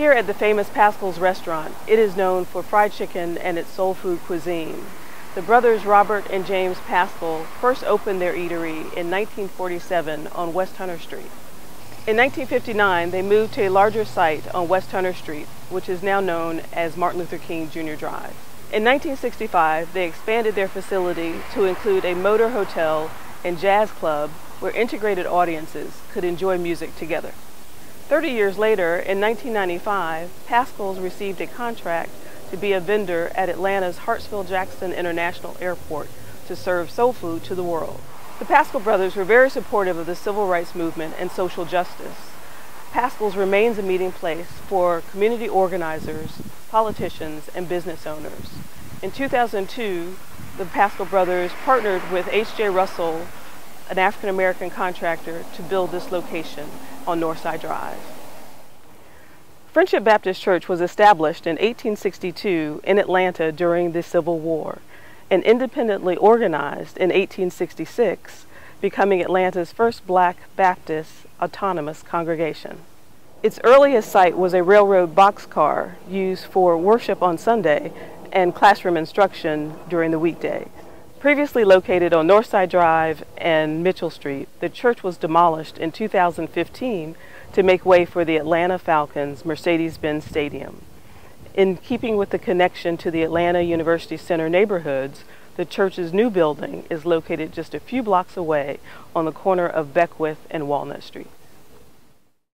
Here at the famous Paschal's restaurant, it is known for fried chicken and its soul food cuisine. The brothers Robert and James Pascal first opened their eatery in 1947 on West Hunter Street. In 1959, they moved to a larger site on West Hunter Street, which is now known as Martin Luther King Jr. Drive. In 1965, they expanded their facility to include a motor hotel and jazz club where integrated audiences could enjoy music together. Thirty years later, in 1995, Paschal's received a contract to be a vendor at Atlanta's Hartsfield-Jackson International Airport to serve soul food to the world. The Paschal brothers were very supportive of the civil rights movement and social justice. Paschal's remains a meeting place for community organizers, politicians, and business owners. In 2002, the Paschal brothers partnered with H.J. Russell, an African American contractor, to build this location on Northside Drive. Friendship Baptist Church was established in 1862 in Atlanta during the Civil War and independently organized in 1866, becoming Atlanta's first black Baptist autonomous congregation. Its earliest site was a railroad boxcar used for worship on Sunday and classroom instruction during the weekdays. Previously located on Northside Drive and Mitchell Street, the church was demolished in 2015 to make way for the Atlanta Falcons Mercedes-Benz Stadium. In keeping with the connection to the Atlanta University Center neighborhoods, the church's new building is located just a few blocks away on the corner of Beckwith and Walnut Street.